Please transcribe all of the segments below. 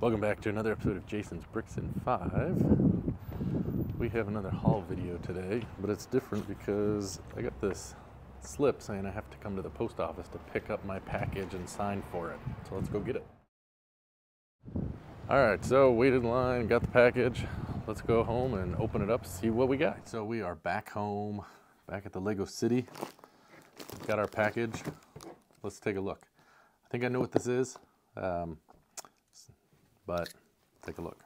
Welcome back to another episode of Jason's Bricks in 5. We have another haul video today, but it's different because I got this slip saying I have to come to the post office to pick up my package and sign for it. So let's go get it. All right, so waited in line, got the package. Let's go home and open it up, see what we got. So we are back home, back at the Lego City. Got our package. Let's take a look. I think I know what this is. Um, but take a look.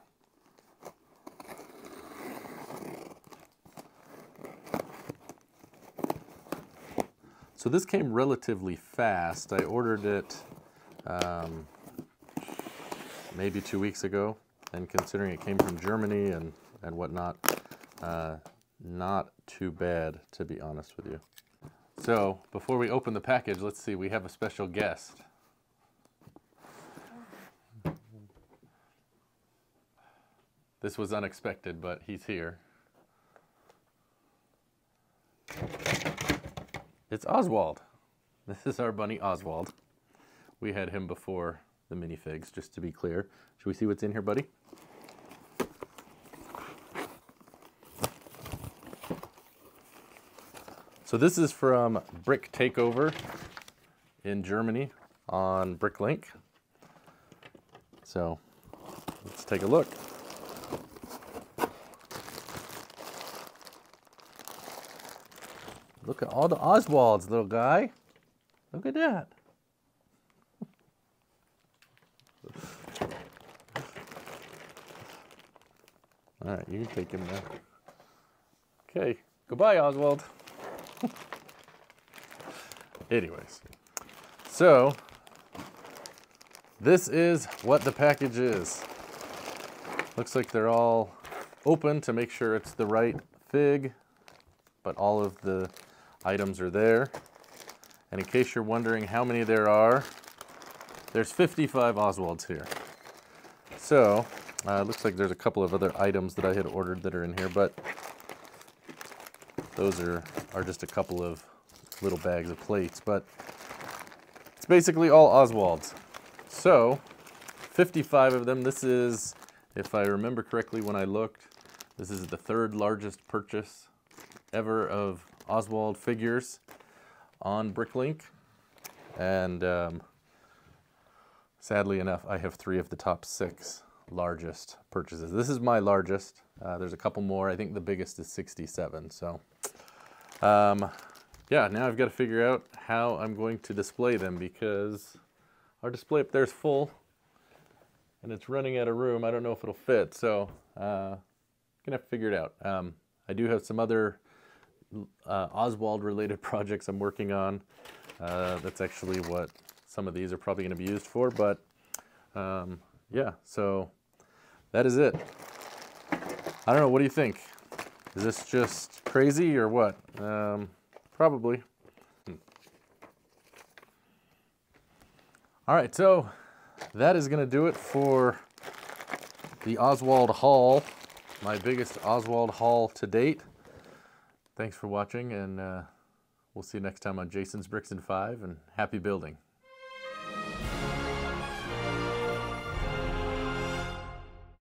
So this came relatively fast. I ordered it um, maybe two weeks ago, and considering it came from Germany and, and whatnot, uh, not too bad, to be honest with you. So before we open the package, let's see, we have a special guest. This was unexpected, but he's here. It's Oswald. This is our bunny Oswald. We had him before the minifigs, just to be clear. Should we see what's in here, buddy? So this is from Brick Takeover in Germany on Bricklink. So let's take a look. Look at all the Oswalds, little guy. Look at that. All right, you can take him now. Okay, goodbye, Oswald. Anyways, so this is what the package is. Looks like they're all open to make sure it's the right fig, but all of the items are there. And in case you're wondering how many there are, there's 55 Oswalds here. So, uh, looks like there's a couple of other items that I had ordered that are in here, but those are, are just a couple of little bags of plates, but it's basically all Oswalds. So, 55 of them. This is, if I remember correctly when I looked, this is the third largest purchase ever of Oswald figures on Bricklink. And um, sadly enough, I have three of the top six largest purchases. This is my largest. Uh, there's a couple more. I think the biggest is 67. So um, yeah, now I've got to figure out how I'm going to display them because our display up there is full and it's running out of room. I don't know if it'll fit. So uh, gonna have to figure it out. Um, I do have some other uh, Oswald related projects I'm working on. Uh, that's actually what some of these are probably going to be used for. But um, yeah, so that is it. I don't know. What do you think? Is this just crazy or what? Um, probably. Hmm. All right, so that is going to do it for the Oswald haul, my biggest Oswald haul to date. Thanks for watching, and uh, we'll see you next time on Jason's Bricks in 5, and happy building.